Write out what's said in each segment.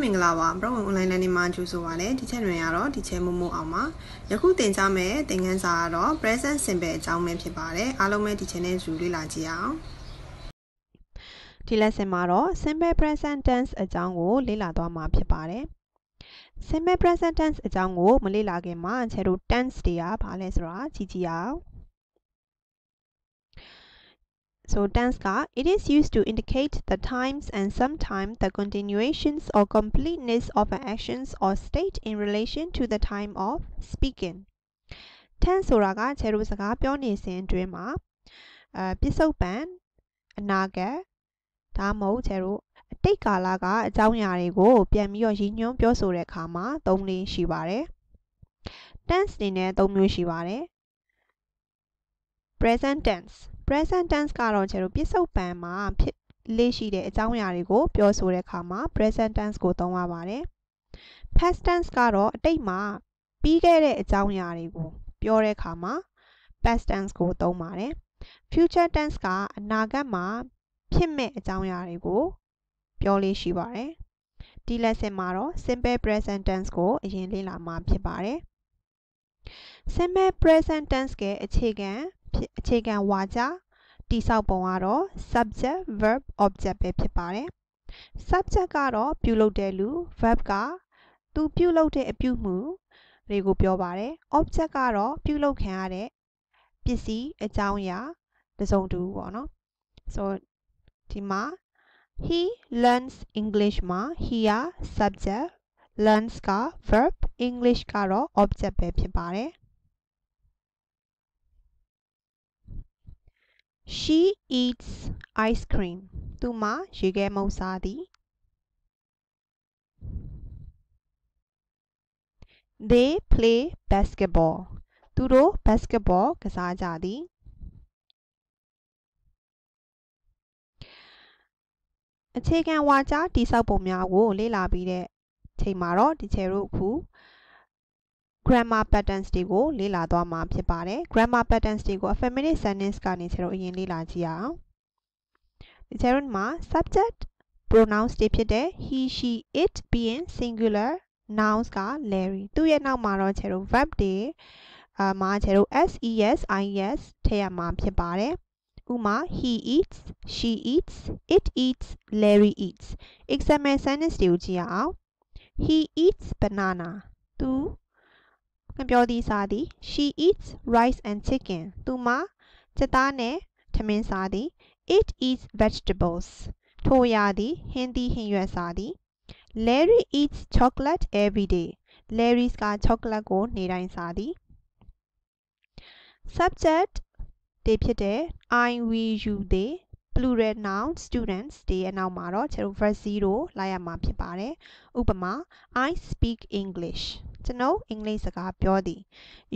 အားလုံးပဲမင်္ဂလာပါ Pro Online Learning မှာကြိုဆိုပါရစေဒီချက်တွင်ကတော့ဒီချက်မို့မို့အောင်ပါယခုသင်ကြားမယ့်သင်ခန်းစာကတော့ present simple အကြောင်းပဲဖြစ်ပါတယ်အားလုံးပဲဒီချက်နဲ့ယူလေ့လာကြည့်အောင်ဒီ lesson မှာတော့ simple present tense အကြောင်းကို လေ့လာသွားမှာဖြစ်ပါတယ် simple present tense အကြောင်းကိုမလေ့လာခင်မှာခြေတို့ tense တွေကဘာလဲဆိုတာကြည့်ကြည့်အောင် So tense ka, it is used to indicate the times and sometimes the continuations or completeness of an actions or state in relation to the time of speaking. tense ဆိုတာကခြေတို့စကားပြောနေစဉ်အတွင်းမှာအဲပစ္စုပန်အနာဂတ်ဒါမှမဟုတ်ခြေတို့အတိတ်ကာလကအကြောင်းအရာတွေကို ပြန်ပြီးတော့ရည်ညွှန်းပြောဆိုတဲ့အခါမှာသုံးလေးရှိပါတယ်။ tense အနေနဲ့သုံးမျိုးရှိပါတယ် present tense present tense ကတော့ကျတော့ပြစ္ဆုတ်ပံမှာဖြစ်လေ့ရှိတဲ့အကြောင်းအရာတွေကိုပြောဆိုတဲ့အခါမှာ present tense ကိုသုံးရပါတယ် past tense ကတော့အတိတ်မှာပြီးခဲ့တဲ့အကြောင်းအရာတွေကိုပြောတဲ့အခါမှာ past tense ကိုသုံးပါတယ် future tense ကအနာဂတ်မှာဖြစ်မဲ့အကြောင်းအရာတွေကို ပြောလေးရှိပါတယ်ဒီ lesson မှာတော့ simple present tense ကို အရင်လေ့လာမှာဖြစ်ပါတယ် simple present tense ကအခြေခံ အခြေခံဝါကြတိဆောက်ပုံကတော့ subject verb object ပဲဖြစ်ပါတယ် subject ကတော့ပြုလုပ်တဲ့လူ verb ကသူပြုလုပ်တဲ့အပြုမှုတွေကိုပြောပါတယ် object ကတော့ပြုလုပ်ခံရတဲ့ပစ္စည်းအကြောင်းအရာတစုံတူပေါ့နော် so ဒီမှာ he learns english မှာ he က subject learns က verb english ကတော့ object ပဲဖြစ်ပါတယ် She eats ice cream. သူမရေခဲမုတ်စားသည် They play basketball. သူတို့ basketball ကစားကြသည် အခြေခံဝါကြတိဆောက်ပုံများကိုလေ့လာပြီးတဲ့ချိန်မှာတော့ဒီချေတို့အခု grammar patterns တွေကိုလေ့လာသွားမှာဖြစ်ပါတယ် grammar patterns တွေကို affirmative sentence ကနေကျွန်တော်အရင်လေ့လာကြည့်အောင်ဒီကျတော့မှာ subject pronouns တွေဖြစ်တဲ့ he she it ပြီးရင် singular nouns က Larry သူ့ရဲ့နောက်မှာတော့ကျွန်တော် verb တွေအာမှာကျွန်တော် s es is ထည့်ရမှာဖြစ်ပါတယ်ဥမာ he eats she eats it eats Larry eats example sentence တွေကိုကြည့်ရအောင် he eats banana သူ ငပြောသည်စားသည် she eats rice and chicken သူမစက်သားနဲ့ထမင်းစားသည် it eats vegetables ထိုရာသည်ဟင်းသီးဟင်းရွက်စားသည် Larry eats chocolate every day Larry က chocolate ကို နေ့တိုင်းစားသည် subject တွေဖြစ်တဲ့ I we you they plural noun students တွေရဲ့နောက်မှာတော့ကျွန်တော် verb 0လိုက်ရမှာဖြစ်ပါတယ်ဥပမာ I speak English ကျွန်ုပ်အင်္ဂလိပ်စကားပြောသည်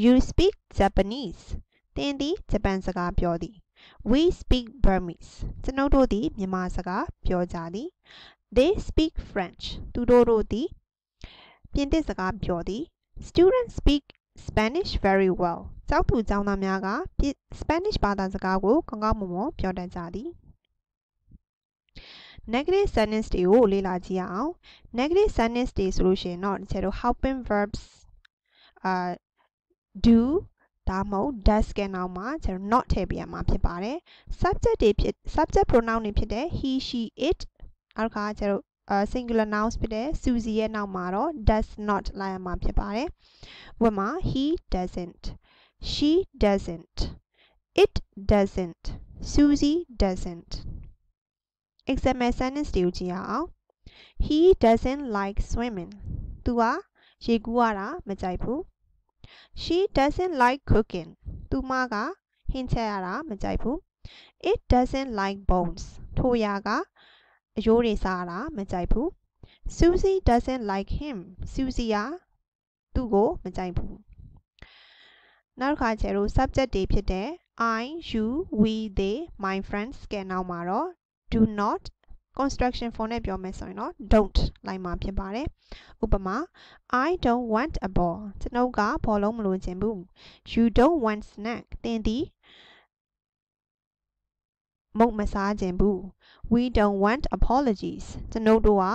You speak Japanese သင်သည်ဂျပန်စကားပြောသည် We speak Burmese ကျွန်ုပ်တို့သည်မြန်မာစကားပြောကြသည် They speak French သူတို့တို့သည်ပြင်သစ်စကားပြောသည် Students speak Spanish very well ကျောင်းသူကျောင်းသားများက Spanish ဘာသာစကားကိုကောင်းကောင်းမွန်မွန်ပြောတတ်ကြသည် negative sentence တွေကိုလေ့လာကြည့်ရအောင် negative sentence တွေဆိုလို့ရှိရင်တော့ကျတော့ helping verbs အာ do ဒါမှမဟုတ် does ကနောက်မှာကျတော့ not ထည့်ပေးရမှာဖြစ်ပါတယ် subject တွေဖြစ် subject pronoun တွေဖြစ်တဲ့ he she it အောက်ကကျတော့ uh, singular nouns ဖြစ်တဲ့ Susie ရဲ့နောက်မှာတော့ does not လာရမှာဖြစ်ပါတယ်ဝတ်မှာ he doesn't she doesn't it doesn't Susie doesn't example sentence တွေကိုကြည့်ရအောင် he doesn't like swimming သူကရေကူးရတာမကြိုက်ဘူး she doesn't like cooking သူမကဟင်းချက်ရတာမကြိုက်ဘူး it doesn't like bones ထိုရာကအယိုးတွေစားရတာမကြိုက်ဘူး Susie doesn't like him Susie ကသူ့ကိုမကြိုက်ဘူးနောက်တစ်ခါကျတော့ subject တွေဖြစ်တဲ့ I you we they my friends ကဲနောက်မှာတော့ do not construction form နဲ့ပြောမယ်ဆိုရင်တော့ don't လိုက်မှာဖြစ်ပါတယ်ဥပမာ I don't want a ball ကျွန်ုပ်ကဘောလုံးမလိုချင်ဘူး you don't want snack သင်သည်မုတ်မစားခြင်းဘူး we don't want apologies ကျွန်ုပ်တို့ဟာ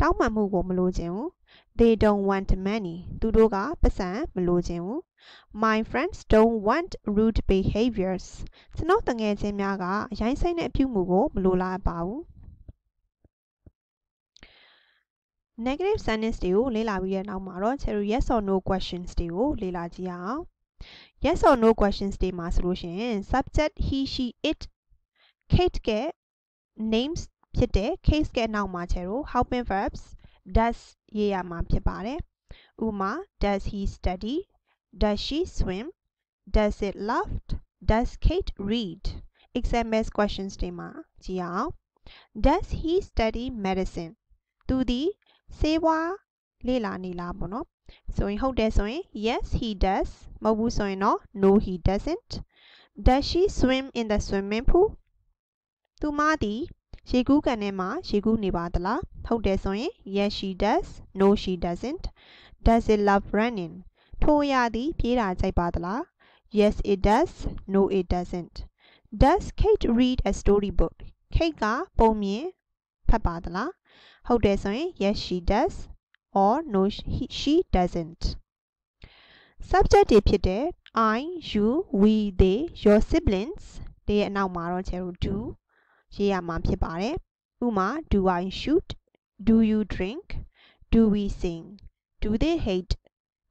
တောင်းပန်မှုကိုမလိုချင်ဘူး they don't want money သူတို့ကပတ်စံမလိုချင်ဘူး my friends don't want rude behaviors ကျွန်တော်တငယ်ချင်းများကရိုင်းဆိုင်တဲ့အပြုမှုကိုမလိုလားပါဘူး negative sentence တွေကိုလေ့လာပြီးတဲ့နောက်မှာတော့ကျတို့ yes or no questions တွေကိုလေ့လာကြည့်အောင် yes or no questions တွေမှာဆိုလို့ရှိရင် subject he she it Kate က names ဖြစ်တဲ့ case ကနောက်မှာကျတို့ helping verbs does ရေးရမှာဖြစ်ပါတယ်ဥမာ does he study does she swim does it laughed does Kate read examples questions တွေမှာကြည့်အောင် does he study medicine သူသည်ဆေးဝါးလေ့လာနေလားပေါ့နော်ဆိုရင်ဟုတ်တယ်ဆိုရင် yes he does မဟုတ်ဘူးဆိုရင်တော့ no he doesn't does she swim in the swimming pool သူမသည် ရေကူးကန်ထဲမှာရေကူးနေပါသလားဟုတ်တယ်ဆိုရင် yes she does no she doesn't does it love running ထိုအရာသည်ပြေးတာကြိုက်ပါသလား yes it does no it doesn't does Kate read a storybook Kate ကပုံမြင်ဖတ်ပါသလားဟုတ်တယ်ဆိုရင် yes she does or no he, she doesn't subject တွေဖြစ်တဲ့ I you we they your siblings တွေရဲ့အနောက်မှာတော့ကျတို့ do ရေးရမှာဖြစ်ပါတယ်ဥမာ do I shoot do you drink do we sing do they hate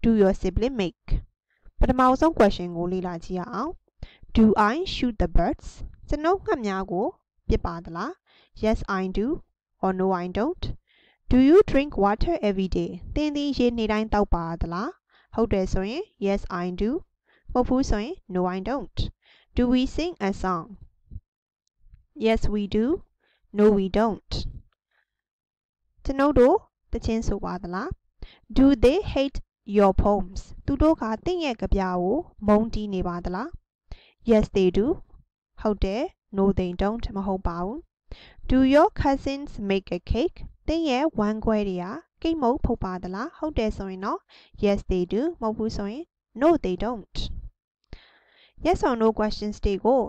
do your sibling make ပထမဆုံး question ကိုလေ့လာကြည့်ရအောင် do I shoot the birds ကျွန်ုပ်ငှက်များကိုပစ်ပါသလား yes I do or no I don't do you drink water every day သင်သည်ရေနေ့တိုင်းတောက်ပါသလားဟုတ်တယ်ဆိုရင် yes I do မဟုတ်ဘူးဆိုရင် no I don't do we sing a song yes we do no we don't ကျွန်ုပ်တို့တခြင်းဆိုပါသလား do they hate your poems သူတို့ကသင်ရဲ့ကြပြာကိုမုန်းတီးနေပါသလား yes they do ဟုတ်တယ် no they don't မဟုတ်ပါဘူး do your cousins make a cake သင်ရဲ့ဝမ်းခွဲတွေကကိတ်မုတ်ဖုတ်ပါသလားဟုတ်တယ်ဆိုရင်တော့ yes they do မဟုတ်ဘူးဆိုရင် no they don't yes or no questions တွေကို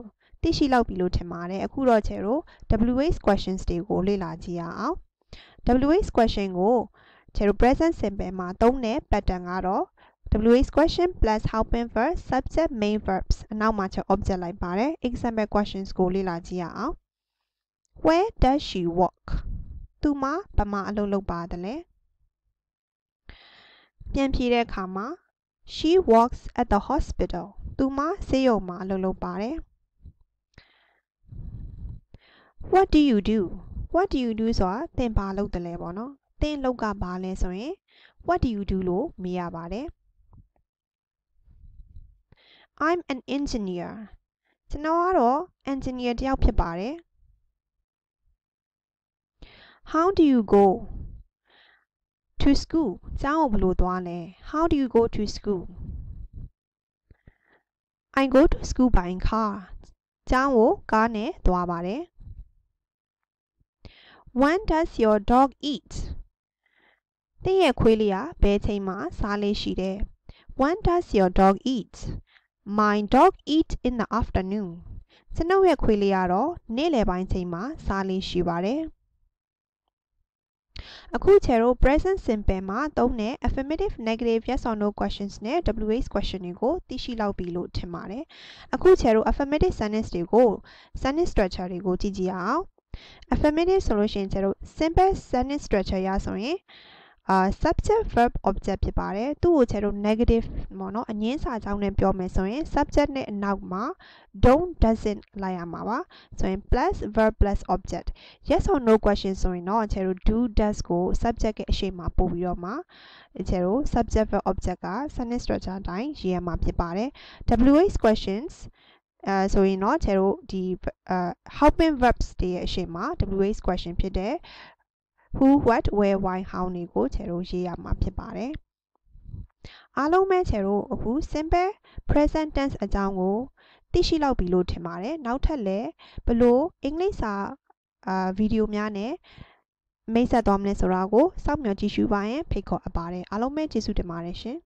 သိရှိလောက်ပြီလို့ထင်ပါတယ်အခုတော့ကျတော့ WH questions တွေကိုလေ့လာကြည့်ရအောင် WH question ကိုကျတော့ present simple မှာသုံးတဲ့ pattern ကတော့ WH question plus helping verb subject main verbs အနောက်မှာကျ object လိုက်ပါတယ် example questions ကိုလေ့လာကြည့်ရအောင် Where does she work သူမဘာမှအလုပ်လုပ်ပါသလဲပြန်ဖြေတဲ့အခါမှာ She works at the hospital သူမဆေးရုံမှာအလုပ်လုပ်ပါတယ် What do you do What do you do ဆိုတာသင်ဘာလုပ်တယ်လဲပေါ့နော်သင်လောက်ကဘာလဲဆိုရင် What do you do လို့မေးရပါတယ် I'm an engineer ကျွန်တော်ကတော့ engineer တယောက်ဖြစ်ပါတယ် How do you go to school ကျောင်းကိုဘယ်လိုသွားလဲ How do you go to school I go to school by car ကျောင်းကိုကားနဲ့သွားပါတယ် When does your dog eat သင်ရဲ့ခွေးလေးကဘယ်ချိန်မှာစားလေးရှိတယ် When does your dog eat My dog eat in the afternoon ကျွန်ုပ်ရဲ့ခွေးလေးကတော့နေ့လယ်ပိုင်းချိန်မှာစားလေးရှိပါတယ်အခုချေတို့ present simple မှာသုံးတဲ့ affirmative negative yes or no questions နဲ့ WH question တွေကိုသိရှိလောက်ပြီလို့ထင်ပါတယ်အခုချေတို့ affirmative sentence တွေကို sentence structure တွေကိုကြည့်ကြည့်အောင် affirmative ဆိုလို့ရှိရင်ကျတော့ simple sentence structure ရဆိုရင်အာ subject verb object ဖြစ်ပါတယ်သူ့ကိုကျတော့ negative ပေါ့နော်အငင်းစာကြောင်းနဲ့ပြောမယ်ဆိုရင် subject နဲ့အနောက်မှာ don't doesn't လိုက်ရမှာပါဆိုရင် plus verb plus object yes or no question ဆိုရင်တော့ကျတော့ do does ကို subject ရဲ့အရှိမပို့ပြီးတော့မှကျတော့ subject verb object က sentence structure အတိုင်းရေးရမှာဖြစ်ပါတယ် WH questions အဲဆိုရင်တော့ကျတို့ဒီအဲ helping verbs တွေရဲ့အရှိမ WH question ဖြစ်တဲ့ who what where why how တွေကိုကျတို့ရေးရမှာဖြစ်ပါတယ်အားလုံးပဲကျတို့အခု simple present tense အကြောင်းကိုသိရှိလောက်ပြီလို့ထင်ပါတယ်နောက်ထပ်လည်းဘလို့အင်္ဂလိပ်စာအာဗီဒီယိုများနဲ့မိတ်ဆက်သွားမလဲဆိုတာကိုစောင့်မျှော်ကြည့်ရှုပါရင်ဖိတ်ခေါ်အပ်ပါတယ်အားလုံးပဲကျေးဇူးတင်ပါတယ်ရှင်